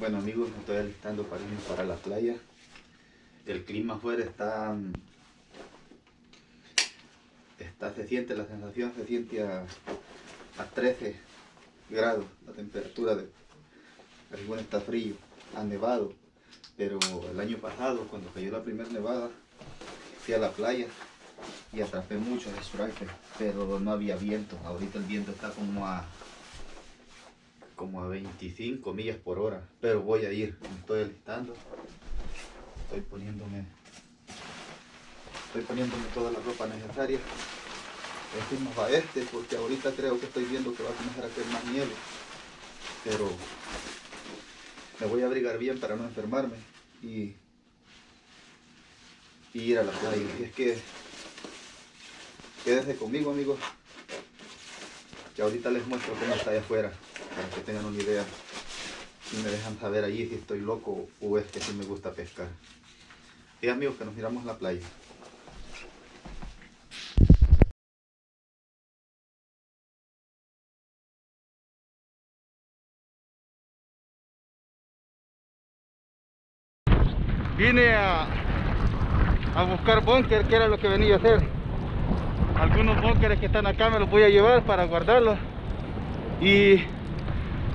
Bueno amigos, me estoy alistando para irme para la playa. El clima afuera está, está se siente, la sensación se siente a, a 13 grados, la temperatura de alguna está frío, ha nevado, pero el año pasado cuando cayó la primera nevada fui a la playa y atrapé muchos stripes, pero no había viento, ahorita el viento está como a como a 25 millas por hora, pero voy a ir, me estoy alistando, estoy poniéndome, estoy poniéndome toda la ropa necesaria, decimos a este porque ahorita creo que estoy viendo que va a comenzar a caer más nieve, pero me voy a abrigar bien para no enfermarme y, ir a la playa, y es que quédense conmigo amigos, que ahorita les muestro cómo está allá afuera para que tengan una idea y me dejan saber allí si estoy loco o es que sí me gusta pescar. Y amigos que nos miramos a la playa. Vine a, a buscar búnker, que era lo que venía a hacer. Algunos búnkeres que están acá me los voy a llevar para guardarlos. Y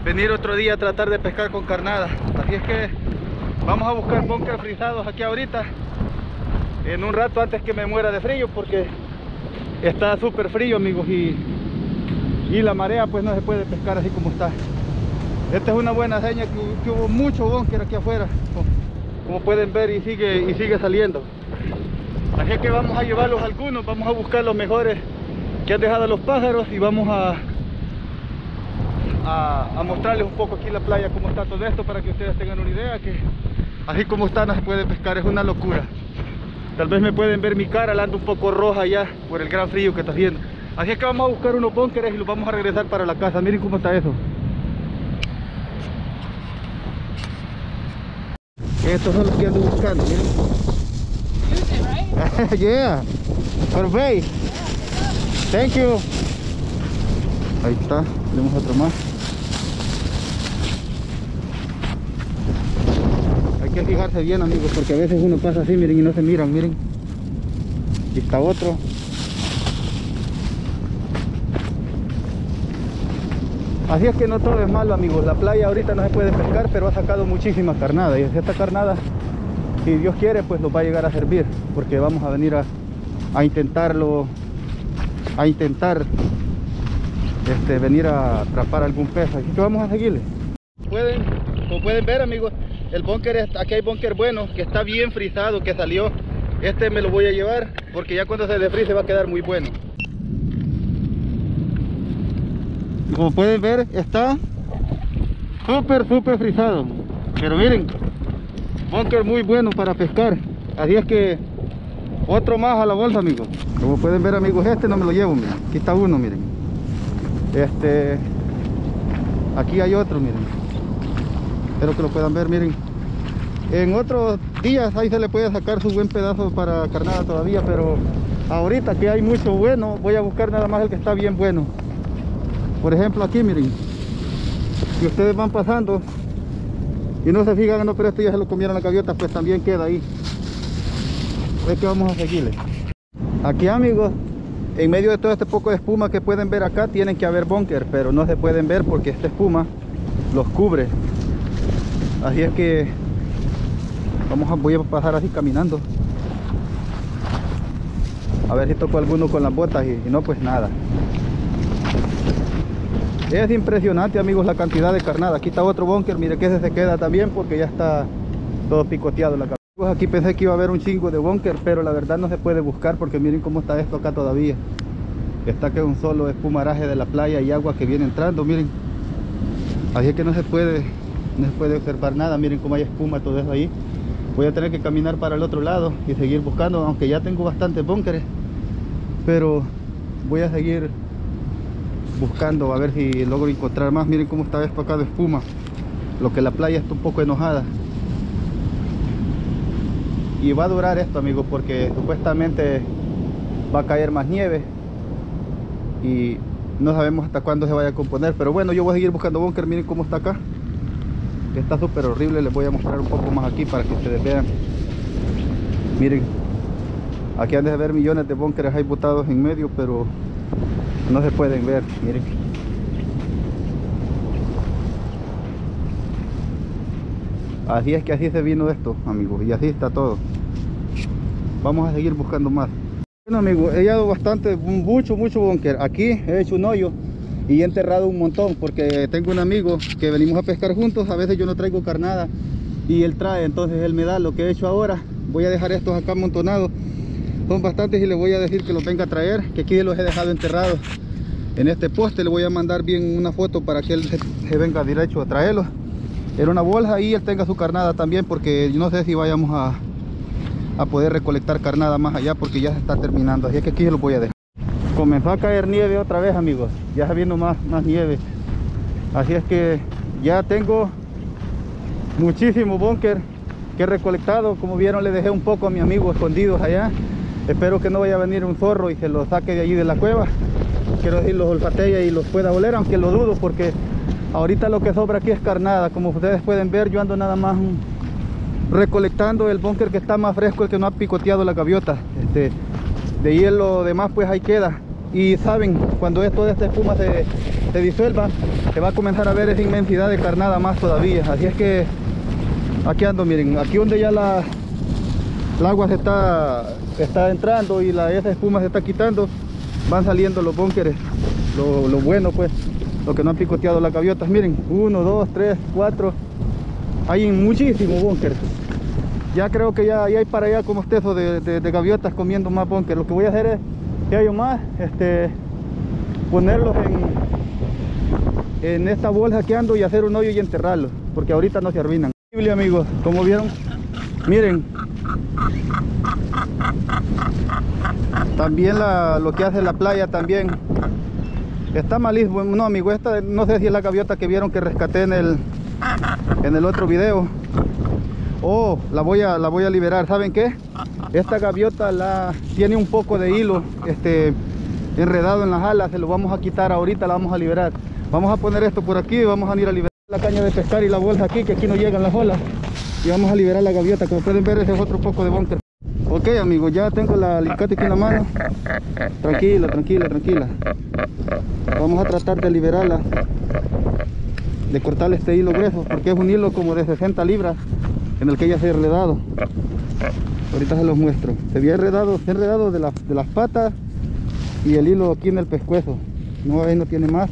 venir otro día a tratar de pescar con carnada. Así es que vamos a buscar búnker frisados aquí ahorita. En un rato antes que me muera de frío porque está súper frío amigos y, y la marea pues no se puede pescar así como está. Esta es una buena seña que, hubo mucho búnker aquí afuera. Como pueden ver y sigue, y sigue saliendo. Así es que vamos a llevarlos algunos, vamos a buscar los mejores que han dejado los pájaros y vamos a, a, mostrarles un poco aquí la playa cómo está todo esto para que ustedes tengan una idea que así como está no se puede pescar, es una locura. Tal vez me pueden ver mi cara, la ando un poco roja ya por el gran frío que está haciendo. Así es que vamos a buscar unos búnkeres y los vamos a regresar para la casa. Miren cómo está eso. Estos son los que ando buscando, miren. yeah, perfect. Thank you. Ahí está, tenemos otro más. Que fijarse bien amigos, porque a veces uno pasa así, miren, y no se miran, miren. Aquí está otro. Así es que no todo es malo amigos, la playa ahorita no se puede pescar, pero ha sacado muchísimas carnadas. Y esta carnada, si Dios quiere, pues nos va a llegar a servir, porque vamos a venir a, a intentarlo, a intentar este, venir a atrapar algún pez. Así que vamos a seguirle. Pueden, como pueden ver amigos, el búnker, aquí hay búnker bueno, que está bien frisado, que salió. Este me lo voy a llevar, porque ya cuando se desfrise va a quedar muy bueno. como pueden ver está súper súper frisado pero miren búnker muy bueno para pescar. Así es que otro más a la bolsa amigos como pueden ver amigos este no me lo llevo miren. Aquí está uno miren. Este aquí hay otro miren espero que lo puedan ver miren. En otros días ahí se le puede sacar su buen pedazo para carnada todavía pero ahorita que hay mucho bueno voy a buscar nada más el que está bien bueno. Por ejemplo aquí miren. Si ustedes van pasando. Y no se fijan no pero esto ya se lo comieron la gaviota pues también queda ahí. Es que vamos a seguirle. Aquí amigos en medio de todo este poco de espuma que pueden ver acá tienen que haber búnker pero no se pueden ver porque esta espuma los cubre así es que vamos a voy a pasar así caminando a ver si toco alguno con las botas y, no pues nada es impresionante amigos la cantidad de carnada. Aquí está otro búnker, mire que ese se queda también porque ya está todo picoteado la carnada. Aquí pensé que iba a haber un chingo de búnker, pero la verdad no se puede buscar porque miren cómo está esto acá todavía. Está que un solo espumaraje de la playa y agua que viene entrando, miren. Así es que no se puede, no se puede observar nada, miren cómo hay espuma todo eso ahí. Voy a tener que caminar para el otro lado y seguir buscando, aunque ya tengo bastantes búnkeres. Pero voy a seguir buscando a ver si logro encontrar más. Miren cómo está esto acá de espuma. Lo que la playa está un poco enojada. Y va a durar esto amigos porque supuestamente va a caer más nieve y no sabemos hasta cuándo se vaya a componer. Pero bueno yo voy a seguir buscando búnker. Miren cómo está acá está súper horrible les voy a mostrar un poco más aquí para que ustedes vean. Miren aquí han de ver millones de búnkeres ahí botados en medio pero no se pueden ver miren. Así es que así se vino esto amigos y así está todo. Vamos a seguir buscando más. Bueno amigos he hallado bastante mucho mucho búnker. Aquí he hecho un hoyo y he enterrado un montón porque tengo un amigo que venimos a pescar juntos a veces yo no traigo carnada y él trae entonces él me da lo que he hecho ahora. Voy a dejar estos acá amontonados. Son bastantes y le voy a decir que los venga a traer que aquí los he dejado enterrados en este poste. Le voy a mandar bien una foto para que él se, venga derecho a traerlos. En una bolsa y él tenga su carnada también porque no sé si vayamos a, a poder recolectar carnada más allá porque ya se está terminando. Así que aquí se los voy a dejar comenzó a caer nieve otra vez amigos. Ya viendo más, más nieve. Así es que ya tengo muchísimo búnker que he recolectado. Como vieron le dejé un poco a mi amigo escondidos allá. Espero que no vaya a venir un zorro y se lo saque de allí de la cueva. Quiero decir los olfatee y los pueda oler aunque lo dudo porque ahorita lo que sobra aquí es carnada. Como ustedes pueden ver yo ando nada más recolectando el búnker que está más fresco el que no ha picoteado la gaviota. Este, de hielo demás pues ahí queda y saben cuando esto de esta espuma se, disuelva se va a comenzar a ver esa inmensidad de carnada más todavía. Así es que aquí ando miren aquí donde ya la el agua se está entrando y la esa espuma se está quitando van saliendo los búnkeres lo, lo, bueno pues lo que no han picoteado las gaviotas. Miren uno dos tres cuatro hay muchísimos búnkeres. Ya creo que ya, hay para allá como esteso de, de, de gaviotas comiendo más búnker lo que voy a hacer es que hay más este ponerlos en en esta bolsa que ando y hacer un hoyo y enterrarlos porque ahorita no se arruinan. Amigos como vieron miren. También lo que hace la playa también. Está malísimo no amigo esta no sé si es la gaviota que vieron que rescaté en el en el otro video oh la voy a la voy a liberar. Saben qué esta gaviota la tiene un poco de hilo este enredado en las alas. Se lo vamos a quitar ahorita la vamos a liberar. Vamos a poner esto por aquí vamos a ir a liberar la caña de pescar y la bolsa aquí que aquí no llegan las olas. Y vamos a liberar la gaviota. Como pueden ver ese es otro poco de búnker ok amigos ya tengo la alicate aquí en la mano. Tranquila tranquila tranquila. Vamos a tratar de liberarla de cortarle este hilo grueso porque es un hilo como de 60 libras en el que ya se ha enredado. Ahorita se los muestro. Se había enredado, se ha enredado de, la, de las patas y el hilo aquí en el pescuezo. No, ahí no tiene más.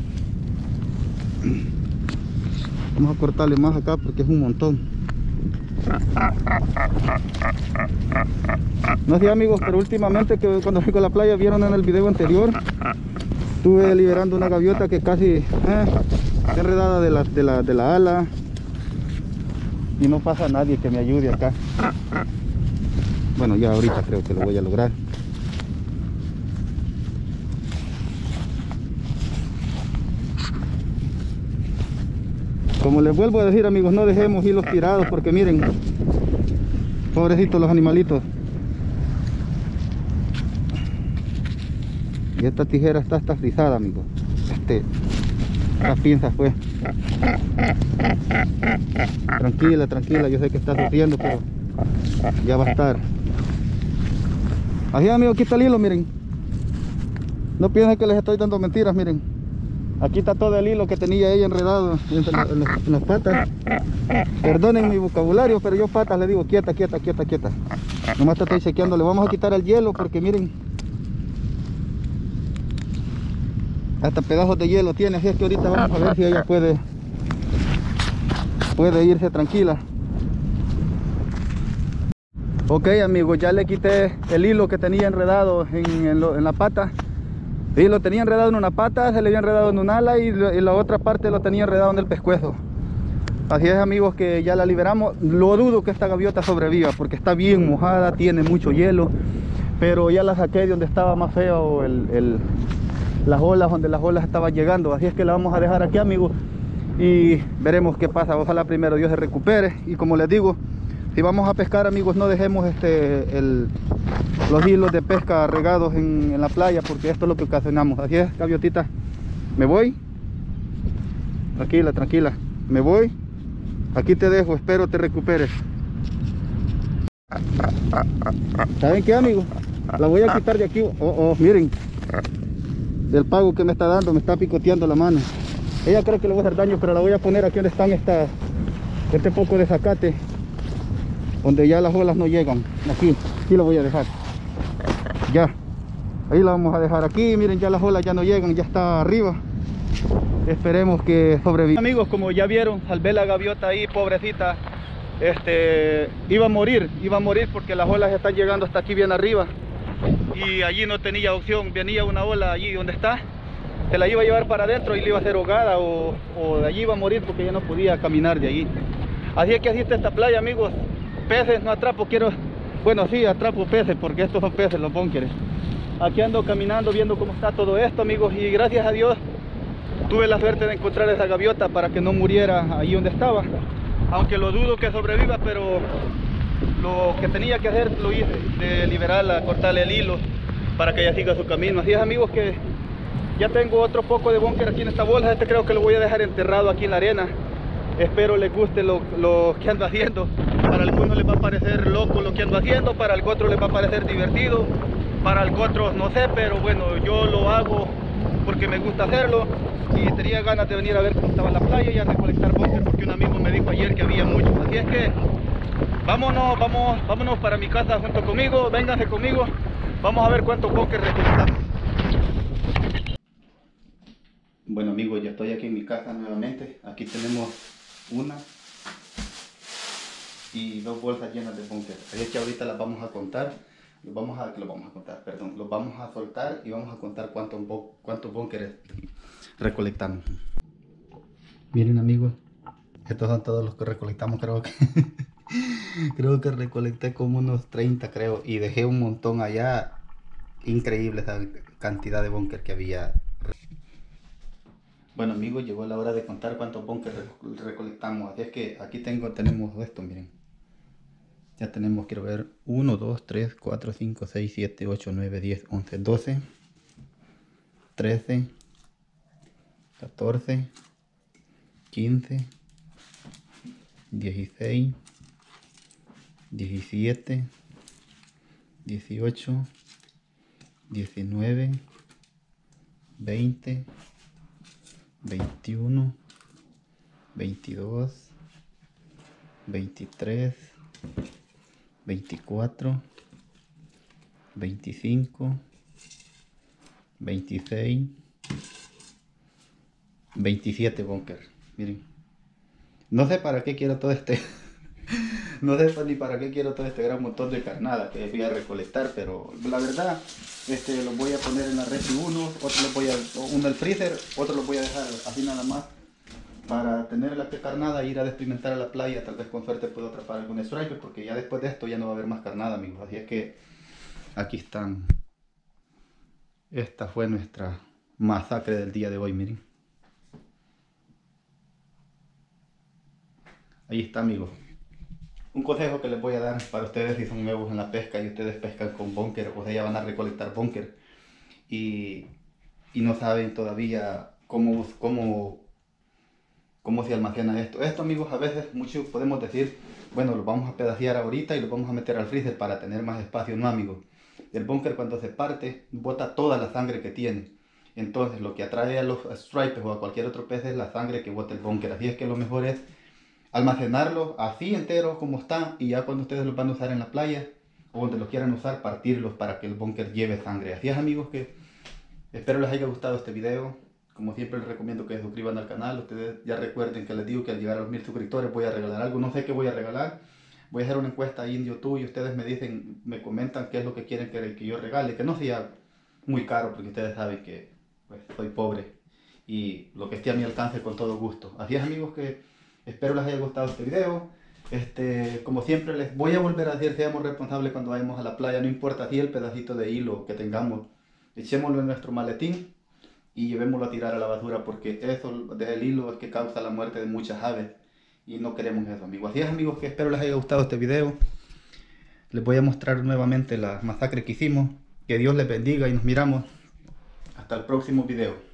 Vamos a cortarle más acá porque es un montón. No sé amigos pero últimamente que cuando fui con la playa vieron en el video anterior estuve liberando una gaviota que casi eh, enredada de la, de, la, de la ala y no pasa nadie que me ayude acá. Bueno ya ahorita creo que lo voy a lograr. Como les vuelvo a decir amigos no dejemos hilos tirados porque miren pobrecitos los animalitos. Y esta tijera está hasta frisada amigos. Este las pinzas pues tranquila tranquila yo sé que está sufriendo pero ya va a estar así amigos aquí está el hilo miren no piensen que les estoy dando mentiras miren Aquí está todo el hilo que tenía ella enredado en, la, en, las, en, las, patas. Perdonen mi vocabulario, pero yo patas le digo quieta, quieta, quieta, quieta. Nomás te estoy chequeando. Le vamos a quitar el hielo porque miren. Hasta pedazos de hielo tiene. Así es que ahorita vamos a ver si ella puede, puede irse tranquila. Ok amigos, ya le quité el hilo que tenía enredado en, lo, la pata y lo tenía enredado en una pata, se le había enredado en un ala y, y, la otra parte lo tenía enredado en el pescuezo. Así es amigos que ya la liberamos. Lo dudo que esta gaviota sobreviva porque está bien mojada, tiene mucho hielo. Pero ya la saqué de donde estaba más feo el, las olas, donde las olas estaban llegando. Así es que la vamos a dejar aquí amigos y veremos qué pasa. Ojalá primero Dios se recupere. Y como les digo, si vamos a pescar amigos no dejemos este el, los hilos de pesca regados en, en, la playa porque esto es lo que ocasionamos así es gaviotita me voy tranquila tranquila me voy Aquí te dejo, espero te recuperes. ¿Saben qué, amigo? La voy a quitar de aquí. Oh, oh, miren. El pago que me está dando, me está picoteando la mano. Ella cree que le voy a hacer daño, pero la voy a poner aquí donde están este poco de zacate. Donde ya las olas no llegan. Aquí, aquí lo voy a dejar. Ya. Ahí la vamos a dejar aquí. Miren, ya las olas ya no llegan, ya está arriba. Esperemos que sobreviva. Amigos, como ya vieron, al ver la gaviota ahí, pobrecita, este, iba a morir, iba a morir porque las olas están llegando hasta aquí bien arriba. Y allí no tenía opción, venía una ola allí donde está, se la iba a llevar para adentro y le iba a hacer hogada o, o de allí iba a morir porque ya no podía caminar de allí. Así es que así está esta playa, amigos. Peces no atrapo, quiero... Bueno, sí, atrapo peces porque estos son peces, los búnkeres. Aquí ando caminando, viendo cómo está todo esto, amigos. Y gracias a Dios tuve la suerte de encontrar esa gaviota para que no muriera ahí donde estaba. Aunque lo dudo que sobreviva, pero lo que tenía que hacer lo hice, de liberarla, cortarle el hilo para que ella siga su camino. Así es, amigos, que ya tengo otro poco de búnker aquí en esta bolsa. Este creo que lo voy a dejar enterrado aquí en la arena. Espero les guste lo, lo que ando haciendo. Para algunos les va a parecer loco lo que ando haciendo, para el otro les va a parecer divertido, para el otro no sé, pero bueno, yo lo hago porque me gusta hacerlo y tenía ganas de venir a ver cómo estaba la playa y a recolectar búnker porque un amigo me dijo ayer que había muchos. Así es que vámonos, vamos, vámonos para mi casa junto conmigo, vénganse conmigo, vamos a ver cuántos búnker recolectamos. Bueno amigos, ya estoy aquí en mi casa nuevamente. Aquí tenemos una y dos bolsas llenas de búnker. Así es que ahorita las vamos a contar. Los vamos a, los vamos a contar, perdón, los vamos a soltar y vamos a contar cuántos, cuántos búnkeres recolectamos. Miren amigos, estos son todos los que recolectamos, creo que creo que recolecté como unos 30 creo y dejé un montón allá. Increíble esa cantidad de búnker que había. Bueno amigos, llegó la hora de contar cuántos búnker recolectamos. Así es que aquí tengo, tenemos esto, miren. Ya tenemos, quiero ver, 1, 2, 3, 4, 5, 6, 7, 8, 9, 10, 11, 12, 13, 14, 15, 16, 17, 18, 19, 20, 21, 22, 23, 24, 25, 26, 27 bunker. Miren. No sé para qué quiero todo este. no sé ni para qué quiero todo este gran montón de carnada que voy a recolectar, pero la verdad, este los voy a poner en la red uno, otro los voy a, uno al freezer, otro los voy a dejar así nada más para tener la carnada, ir a experimentar a la playa, tal vez con suerte puedo atrapar algún striker, porque ya después de esto ya no va a haber más carnada, amigos. Así es que aquí están. Esta fue nuestra masacre del día de hoy, miren. Ahí está, amigos. Un consejo que les voy a dar para ustedes si son nuevos en la pesca y ustedes pescan con bunker, o sea, ya van a recolectar bunker y, y no saben todavía cómo, cómo cómo se almacena esto. Esto amigos a veces muchos podemos decir, bueno, lo vamos a pedacear ahorita y lo vamos a meter al freezer para tener más espacio. No amigos, el búnker cuando se parte bota toda la sangre que tiene. Entonces lo que atrae a los stripes o a cualquier otro pez es la sangre que bota el búnker. Así es que lo mejor es almacenarlo así entero como está y ya cuando ustedes lo van a usar en la playa o donde lo quieran usar, partirlos para que el búnker lleve sangre. Así es amigos que espero les haya gustado este video. Como siempre les recomiendo que se suscriban al canal. Ustedes ya recuerden que les digo que al llegar a los mil suscriptores voy a regalar algo. No sé qué voy a regalar. Voy a hacer una encuesta ahí en YouTube y ustedes me dicen, me comentan qué es lo que quieren que, que yo regale. Que no sea muy caro porque ustedes saben que pues, soy pobre. Y lo que esté a mi alcance con todo gusto. Así es amigos que espero les haya gustado este video. Este, como siempre les voy a volver a decir, seamos responsables cuando vayamos a la playa. No importa si el pedacito de hilo que tengamos, echémoslo en nuestro maletín y llevémoslo a tirar a la basura porque eso del hilo es que causa la muerte de muchas aves y no queremos eso amigos. Así es amigos que espero les haya gustado este video. Les voy a mostrar nuevamente la masacre que hicimos. Que Dios les bendiga y nos miramos hasta el próximo video.